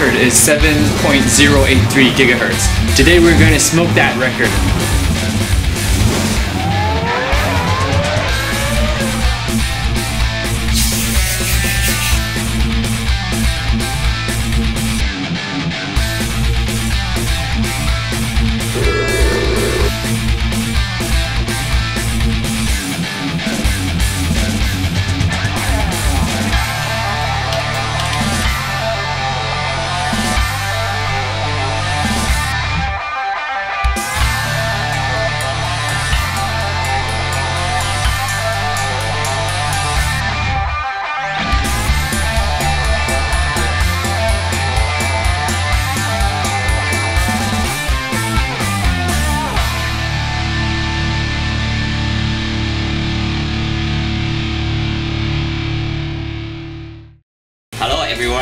record is 7.083 gigahertz. Today we're going to smoke that record.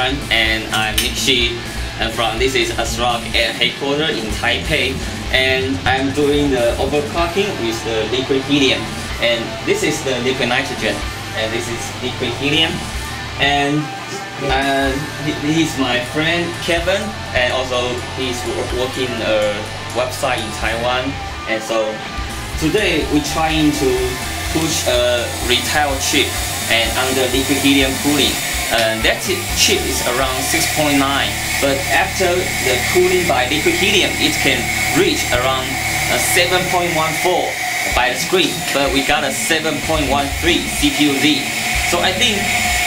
And I'm Nick Shih, and from this is ASRock headquarters in Taipei, and I'm doing the overclocking with the liquid helium, and this is the liquid nitrogen, and this is liquid helium, and uh, he- he's my friend Kevin, and also he's working a website in Taiwan, and so today we're trying to push a retail chip and under liquid helium cooling. Uh, that chip is around 6.9, but after the cooling by liquid helium, it can reach around uh, 7.14 by the screen, but we got a 7.13 CPU-Z. So I think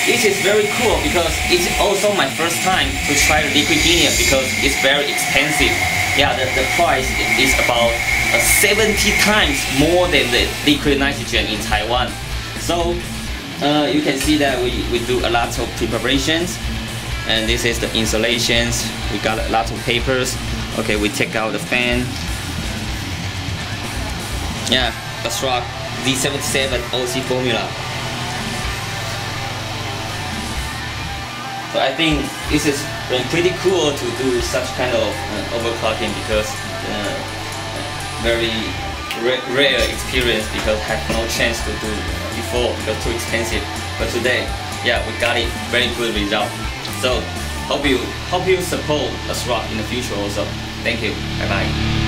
this is very cool because it's also my first time to try liquid helium because it's very expensive. Yeah, the, the price is about uh, 70 times more than the liquid nitrogen in Taiwan. So uh, you can see that we, we do a lot of preparations and this is the installations. We got a lot of papers. Okay, we take out the fan. Yeah, ASRock Z77 OC formula. So I think this is pretty cool to do such kind of uh, overclocking because uh, very rare experience because I have no chance to do before because too expensive. But today, yeah, we got it. Very good result. So hope you hope you support ASRock in the future also. Thank you. Bye bye.